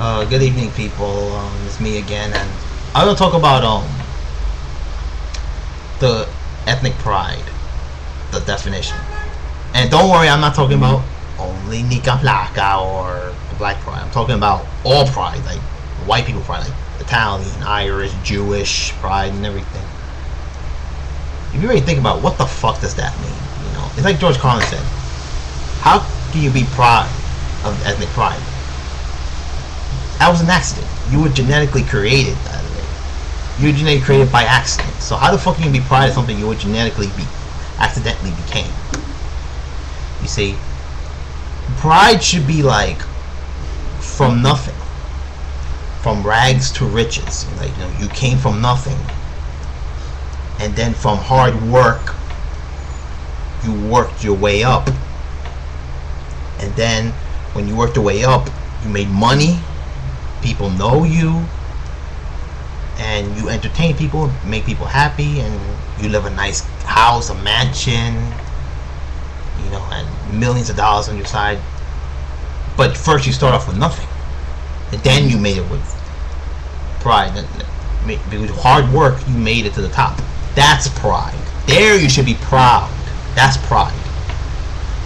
Uh, good evening, people. Um, it's me again, and I'm gonna talk about um the ethnic pride, the definition. And don't worry, I'm not talking about only Nika Plaka or Black Pride. I'm talking about all pride, like white people pride, like Italian, Irish, Jewish pride, and everything. If you really think about what the fuck does that mean, you know, it's like George Carlin said. How can you be proud of ethnic pride? That was an accident. You were genetically created way. You were genetically created by accident. So how the fuck can you be proud of something you were genetically be accidentally became? You see, pride should be like from nothing, from rags to riches. Like you know, you came from nothing, and then from hard work, you worked your way up, and then when you worked your way up, you made money. People know you, and you entertain people, make people happy, and you live a nice house, a mansion, you know, and millions of dollars on your side. But first, you start off with nothing, and then you made it with pride. With hard work, you made it to the top. That's pride. There, you should be proud. That's pride.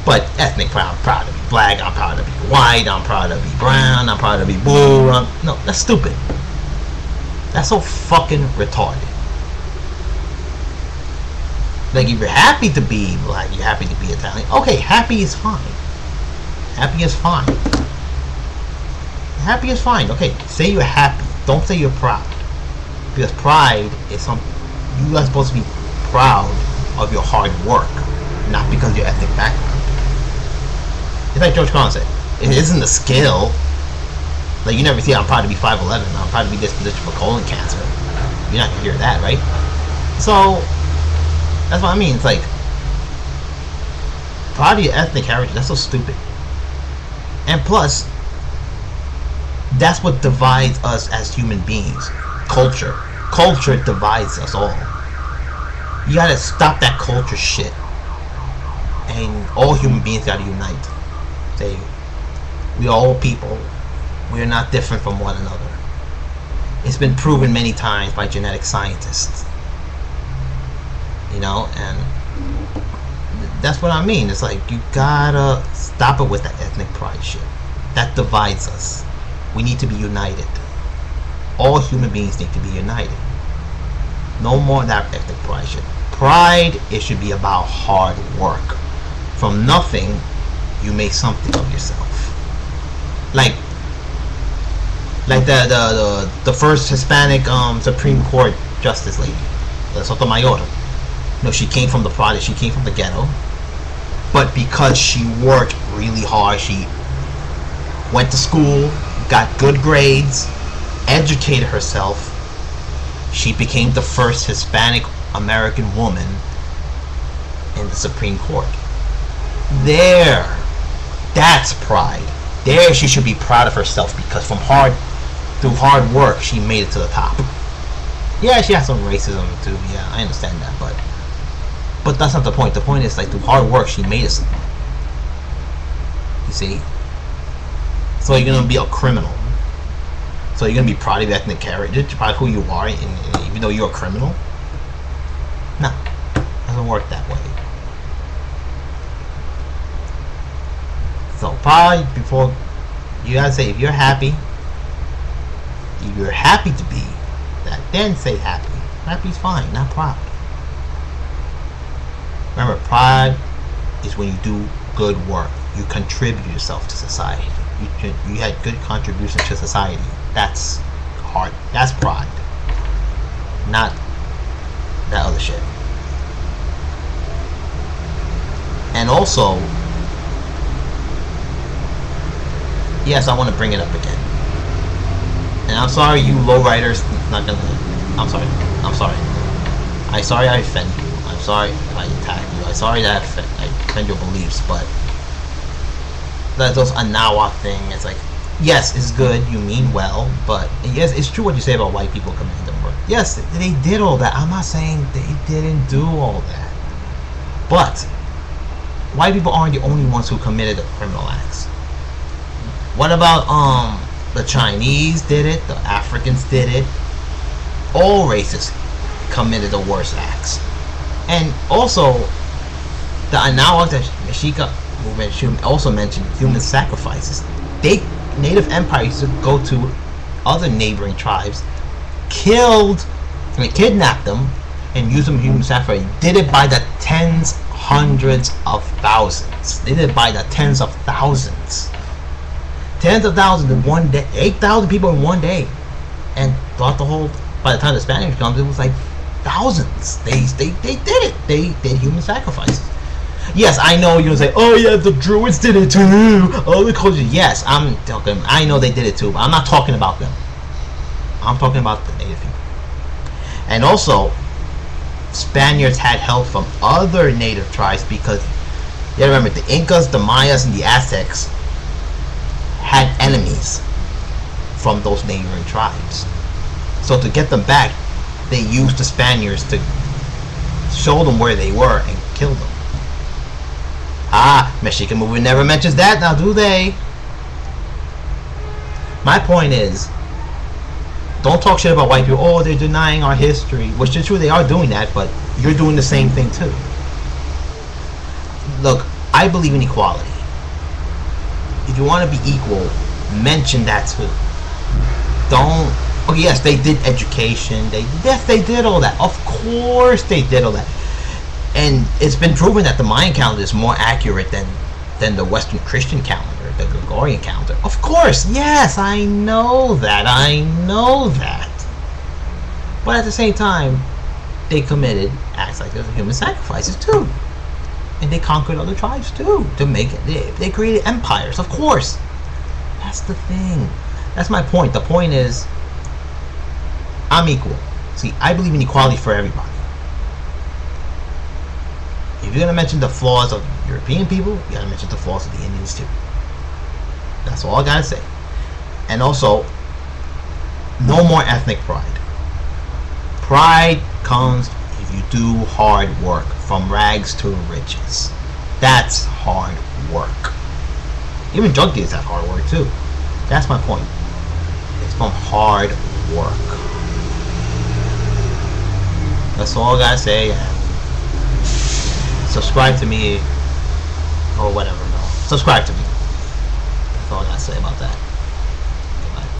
But ethnic pride, I'm proud to be black. I'm proud to be white. I'm proud to be brown. I'm proud to be blue. I'm, no, that's stupid. That's so fucking retarded. Like if you're happy to be black, you're happy to be Italian. Okay, happy is fine. Happy is fine. Happy is fine. Okay, say you're happy. Don't say you're proud. Because pride is something you are supposed to be proud of your hard work, not because your ethnic background. It's like George Carlin said, it isn't a skill. Like you never see I'm proud to be 5'11, I'm proud to be this position for colon cancer. You're not gonna hear that, right? So that's what I mean. It's like your ethnic heritage. That's so stupid. And plus, that's what divides us as human beings. Culture. Culture divides us all. You gotta stop that culture shit. And all human beings gotta unite. Say, we are all people. We are not different from one another. It's been proven many times by genetic scientists. You know and that's what i mean. It's like you gotta stop it with that ethnic pride shit. That divides us. We need to be united. All human beings need to be united. No more that ethnic pride shit. Pride it should be about hard work. From nothing you make something of yourself like like the the the, the first hispanic um supreme court justice lady the sotomayor no, she came from the project. She came from the ghetto. But because she worked really hard, she went to school, got good grades, educated herself. She became the first Hispanic American woman in the Supreme Court. There, that's pride. There, she should be proud of herself because from hard, through hard work, she made it to the top. Yeah, she has some racism too. Yeah, I understand that, but but that's not the point. The point is like through hard work she made it. You see? So you're gonna be a criminal. So you're gonna be proud of ethnic heritage, proud of who you are, and, and even though you're a criminal. No, doesn't work that way. So pride before you gotta say if you're happy, if you're happy to be that, then say happy. Happy's fine, not proud. Remember, pride is when you do good work. You contribute yourself to society. You, you had good contribution to society. That's hard. That's pride. Not that other shit. And also, yes, I want to bring it up again. And I'm sorry, you lowriders. Not gonna. I'm sorry. I'm sorry. I'm sorry I offend you. I'm sorry I attack you. I'm sorry that I offend your beliefs, but that those Anahuac thing, it's like, yes, it's good, you mean well, but yes, it's true what you say about white people committing murder. Yes, they did all that. I'm not saying they didn't do all that. But white people aren't the only ones who committed criminal acts. What about um The Chinese did it. The Africans did it. All races committed the worst acts. And also, the analog that Mexica movement also mentioned human sacrifices. They native empires used to go to other neighboring tribes, killed, I mean, kidnapped them, and used them human sacrifice. Did it by the tens, hundreds of thousands. They did it by the tens of thousands. Tens of thousands in one day. 8,000 people in one day. And throughout the whole, by the time the Spanish comes, it was like thousands. They, they, they did it. They did human sacrifices. Yes, I know you're gonna say, oh yeah, the Druids did it too. Oh, the culture. Yes, I'm talking. I know they did it too, but I'm not talking about them. I'm talking about the native people. And also, Spaniards had help from other native tribes because you gotta remember the Incas, the Mayas, and the Aztecs had enemies from those neighboring tribes. So to get them back, they used the Spaniards to show them where they were and kill them. Ah, Mexica Movement never mentions that now, do they? My point is, don't talk shit about white people. Oh, they're denying our history. Which is true, they are doing that, but you're doing the same thing too. Look, I believe in equality. If you want to be equal, mention that too. Don't. Oh yes, they did education. They yes, they did all that. Of course, they did all that and it's been proven that the Mayan calendar is more accurate than than the Western Christian calendar, the Gregorian calendar. Of course, yes, I know that. I know that. But at the same time, they committed acts like those human sacrifices too. And they conquered other tribes too to make it. They, they created empires, of course. That's the thing. That's my point. The point is, I'm equal. See, I believe in equality for everybody if you're gonna mention the flaws of European people, you gotta mention the flaws of the Indians too. That's all I gotta say. And also, no more ethnic pride. Pride comes if you do hard work, from rags to riches. That's hard work. Even drug dealers have hard work too. That's my point. It's from hard work. That's all I gotta say subscribe to me or whatever. No, subscribe to me. That's all I gotta say about that.